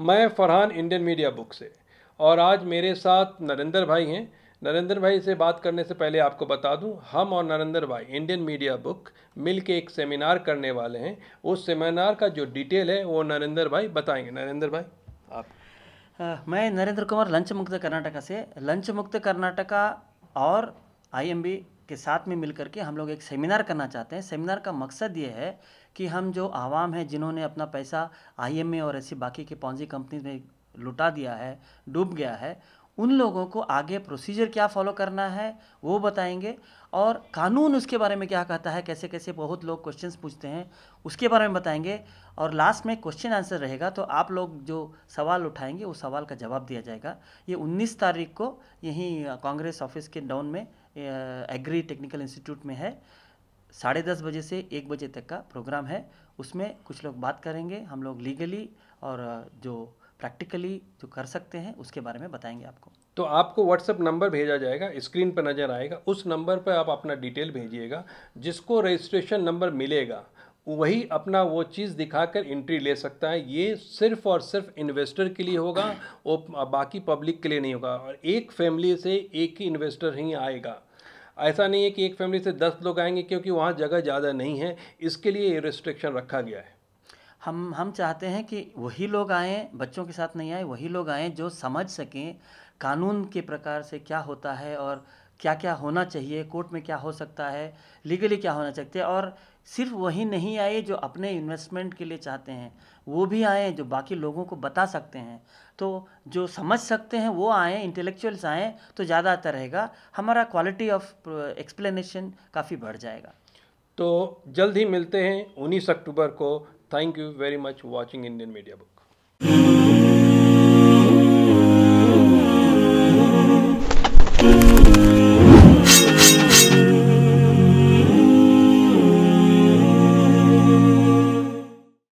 मैं Farhan Indian media book से। और आज मेरे साथ नरेंद्र भाई हैं। नरेंद्र भाई से बात करने से पहले आपको बता दूँ हम और नरेंद्र भाई इंडियन मीडिया बुक मिल के एक सेमिनार करने वाले हैं। उस सेमिनार का जो डिटेल है वो नरेंद्र भाई बताएँगे। नरेंद्र भाई आप। अ, मैं नरेंद्र कुमार लंच मुक्त कर्नाटका से। लंच मुक्त कर्नाटका और आईएमबी के साथ में मिलकर के हम लोग एक सेमिनार करना चाहते हैं। सेमिनार का मकसद ये है कि हम जो आवाम है, जिन्होंने अपना पैसा आईएमए और ऐसी बाकी के पौजी कंपनी में लुटा दिया है, डूब गया है, उन लोगों को आगे प्रोसीजर क्या फॉलो करना है, वो बताएँगे। और कानून उसके बारे में क्या कहता है कैसे कैसे बहुत लोग क्वेश्चंस पूछते हैं, उसके बारे में बताएँगे। और लास्ट में क्वेश्चन आंसर रहेगा तो आप लोग जो सवाल उठाएँगे उस सवाल का जवाब दिया जाएगा। ये 19 तारीख को यहीं कांग्रेस ऑफ़िस के डाउन में एग्री टेक्निकल इंस्टीट्यूट में है। साढ़े दस बजे से एक बजे तक का प्रोग्राम है। उसमें कुछ लोग बात करेंगे, हम लोग लीगली और जो प्रैक्टिकली जो कर सकते हैं, उसके बारे में बताएँगे आपको। तो आपको व्हाट्सअप नंबर भेजा जाएगा स्क्रीन पर नज़र आएगा, उस नंबर पर आप अपना डिटेल भेजिएगा, जिसको रजिस्ट्रेशन नंबर मिलेगा, वही अपना वो चीज़ दिखाकर एंट्री ले सकता है। ये सिर्फ़ और सिर्फ़ इन्वेस्टर के लिए होगा और बाकी पब्लिक के लिए नहीं होगा। और एक फैमिली से एक ही इन्वेस्टर ही आएगा। ऐसा नहीं है कि एक फैमिली से दस लोग आएँगे क्योंकि वहाँ जगह ज़्यादा नहीं है। इसके लिए ये रिस्ट्रिक्शन रखा गया है। हम हम चाहते हैं कि वही लोग आएँ, बच्चों के साथ नहीं आए, वही लोग आएँ जो समझ सकें कानून के प्रकार से क्या होता है और क्या क्या होना चाहिए, कोर्ट में क्या हो सकता है लीगली क्या होना चाहिए और सिर्फ़ वही नहीं आए जो अपने इन्वेस्टमेंट के लिए चाहते हैं, वो भी आए जो बाकी लोगों को बता सकते हैं। तो जो समझ सकते हैं, वो आए इंटेलेक्चुअल्स आए तो ज़्यादा अच्छा रहेगा। हमारा क्वालिटी ऑफ़ एक्सप्लेनेशन काफ़ी बढ़ जाएगा। तो जल्द ही मिलते हैं 19 अक्टूबर को। Thank you very much watching Indian media book